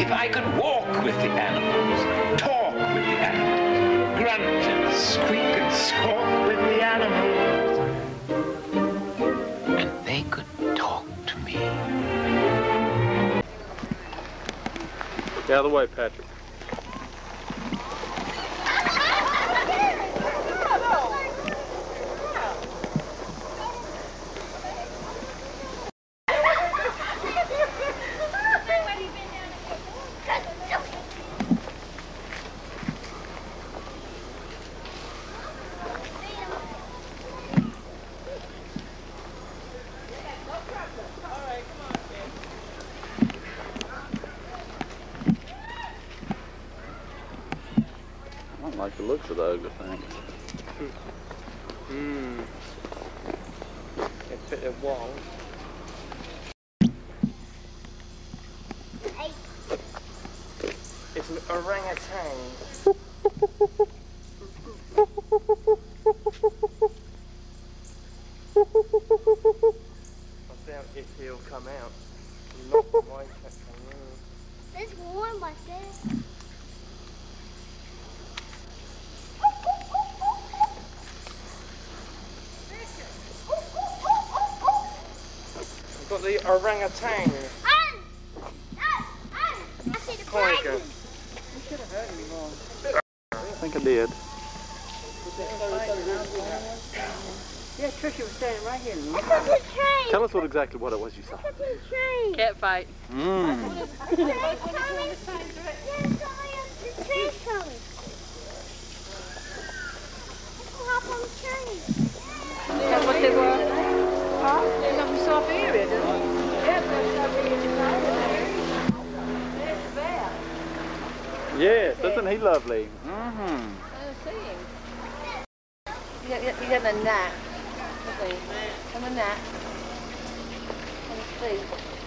If I could walk with the animals, talk with the animals, grunt and squeak and squawk with the animals, and they could talk to me. Get out of the way, Patrick. Don't like the looks of the ugly thing. Mmm. It fit the wall. It's an orangutan. I doubt if he'll come out. Not the way that. It's warm like this. We've got the orangutan. I see the Tiger. I think I did. Yeah, Trisha was standing right here. Look at the train. Tell us what exactly what it was you saw. Look at the train. Cat fight. Mmm. The train's coming. Yes, the train's coming. Hop on the train. That's what they were. Huh? There's something area, doesn't it? Yeah, there's something Yes, isn't he lovely? Mm-hmm. I see him. He got, he got a gnat. Let's see. And a gnat. On his feet.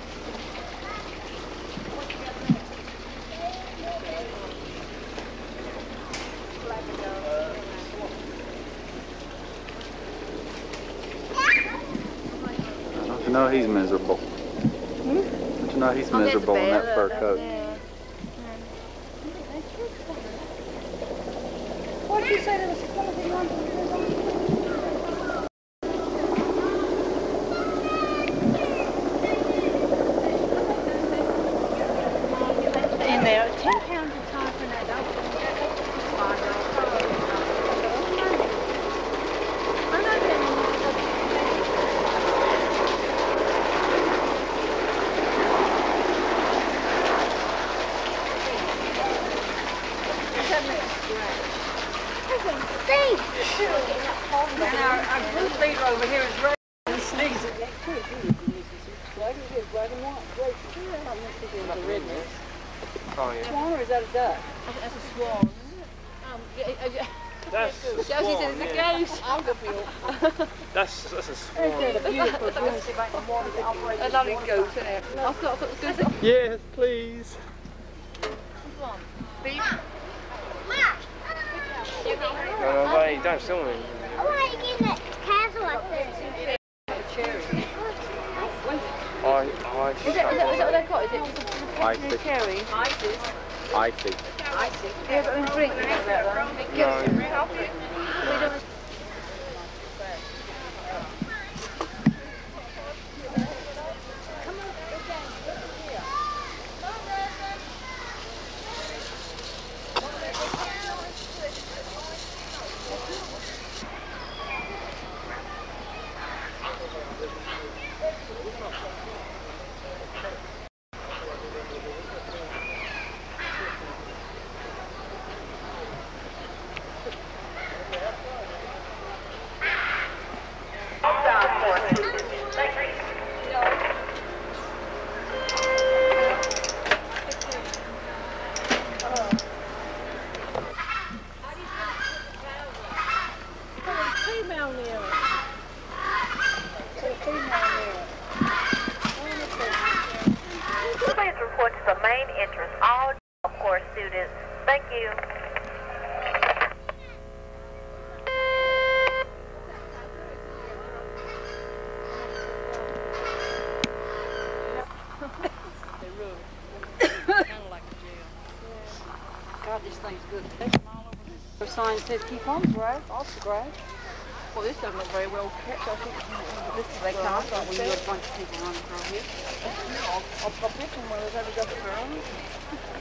You know he's miserable? Don't you know he's miserable in that fur coat? What did you say there was clothing on? In there, ten pounds a time for an adult. Five dollars. I know And our, our group leader over here is ready and sneezing. Oh, yeah. Swan or is that a duck? That's a swan. Um, yeah, yeah, yeah. That's a Josie swan, said it's a yeah. ghost. That's, that's a swan. A lovely goose, isn't it? I've got, I've got the goose. Yes, please. Beef. No, no, wait, don't film him. Is that, is that, is that what they call it? Is it Icy. cherry? Isis. But in drink, you know that one. No. Please report to the main entrance, all of course students. Thank you. Kind of like God, this thing's good. There's them all over. The sign says keep on, Greg. Also, Greg. Well, this doesn't look very well kept. I think this is they Well, I can't. we knew a bunch of people running around here. I'll, I'll pop it and when there's only got it around.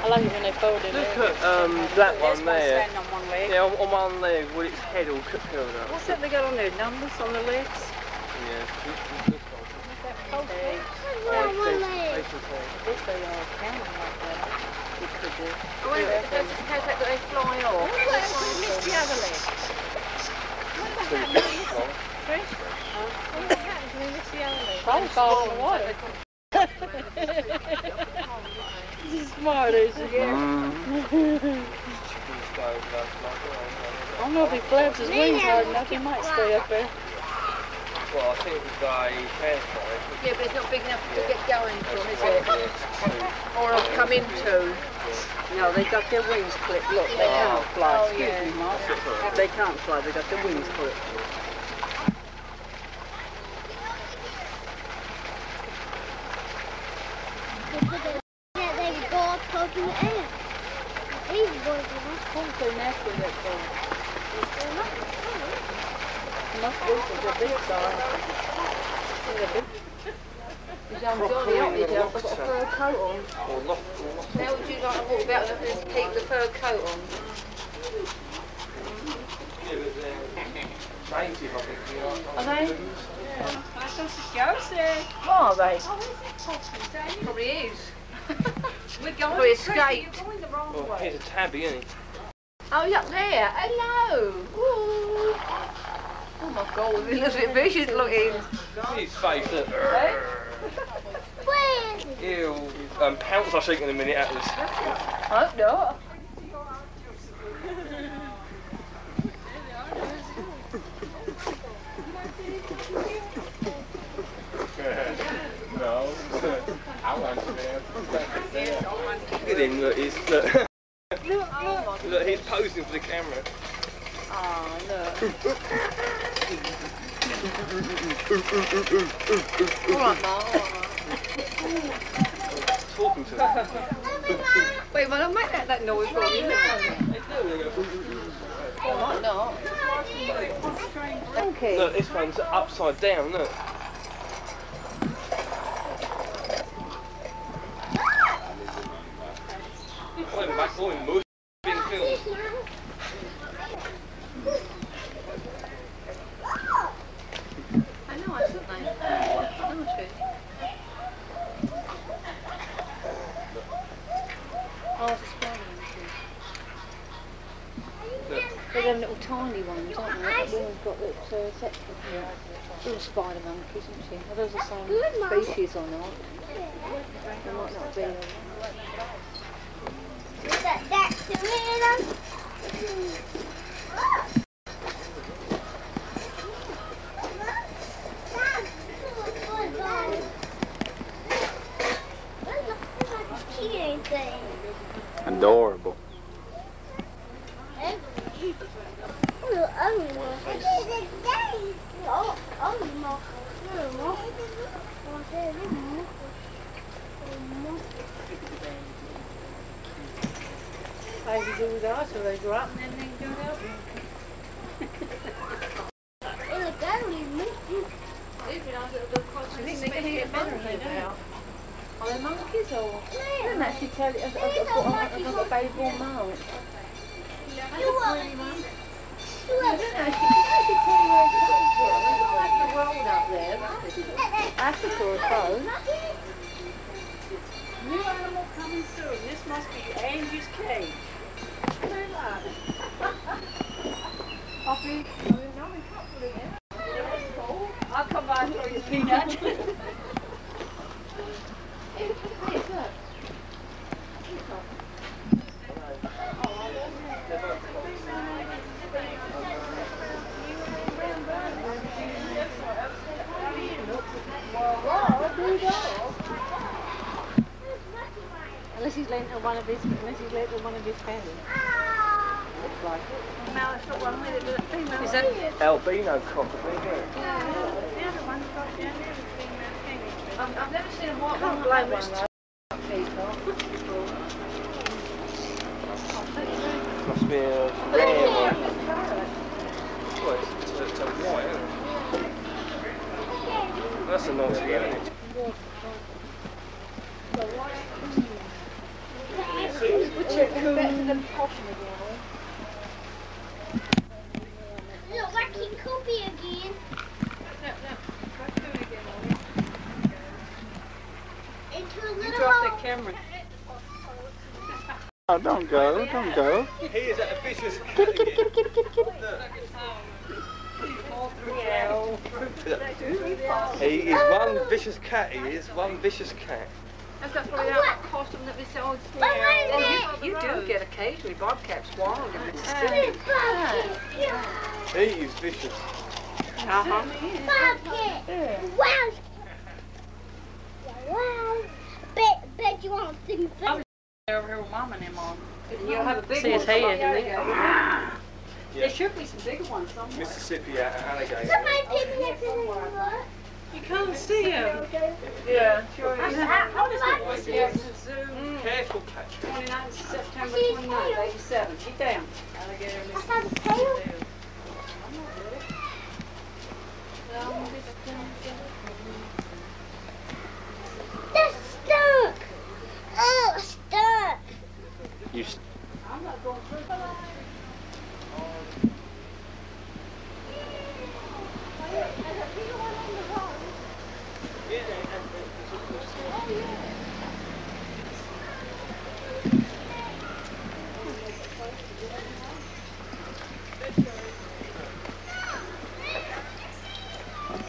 I like it when they fold it. Look at um, that one one there. on one leg. Yeah, on, on one leg with its head all cu- curled up. What's that they got on there? Numbers on the legs? Yeah. Hey, One more leg. this they all counting like that. We could do. Oh, wait, it does just have that that they fly off. They fly miss the other leg. What happens when we miss the other leg? Probably fall in the water. She's smart, is she? Mm. I don't know if he flaps his wings hard enough, he might stay up there. Well, I think it was a transport. Yeah, but it's not big enough to get going from, is it? Or it'll come into. No, they've got their wings clipped. Look, they can't fly. Oh, Excuse yeah. me, Mom. They can't fly. They've got their wings clipped. Yeah, they can go up up in the air. These boys are not What's so nasty that thing? For the big size. He's got a fur coat on. Or. How would you like to walk about with this keep the fur coat on? Yeah. Are they? That's what Joseph. Are they? Probably is. We're going Probably going the wrong well, here's a tabby, isn't he? Oh, he's up there. Hello. Ooh. Oh my god, he looks a bit vicious looking. His face, look. Where? He'll um, pounce, I think, in a minute, Atlas. I hope not. No. I want to Look at him, look, he's, look. look, he's posing for the camera. Oh, look. All right, Ma, all right. Talking to him. Wait, well, I'll make that, that noise for you. I might not. Thank you. Look, this one's upside down, look. Going back, going mush, being filmed. I know, I shouldn't they? I know I should. Oh, it's funny. They're little tiny ones, aren't they? That woman's got that uh, section here. Little spider monkeys, isn't she? Are those the same species or not? They might not be. That, that's the rhythm. Adorable. How do you do that? So they go up and then they go down. I think they can get better than that. Are they monkeys or? I don't actually tell you. I've got, I've got, I've got a baby born mount. I don't actually, I don't actually tell you where it comes from. It's not like the world up there. Africa or so. New animal coming soon. This must be Angie's cage. Look at that. Puppy. I mean, I'm in couple Peanut. Unless he's lent one of his, unless he's lent one of his feathers. Looks like it. No, it's got one with it, but female. Is that Albino cockatoo. The other one's got the other female thing. I've, I've never seen a white one like one that. Must be a rare one. Well, it's, it's, it's a white, isn't it? That's a nice yellow. Look, Wacky Coopy again. Into a You little dropped hole. the camera. Oh, don't go, don't go. He is a vicious cat again. He is one vicious cat, he is one vicious cat. That's That's probably that costume that we sold. But wait a Oh, you, you do get occasionally bobcats wild in Big Mississippi. bucket. He is vicious. Uh-huh. Bucket. Wow. Wow. Bet, bet you want to sing first. Over here with mom and them on. You'll have a big See his one. head, There isn't you. There should be some bigger ones somewhere. Mississippi a- alligator. Somebody pick me up in the. You can't see him. Yeah, sure What is it? Yes, it's Zoom. Careful, Patrick. 29th September She's 29th, 87. Get down. Alligator You. I'm not going first. Yeah.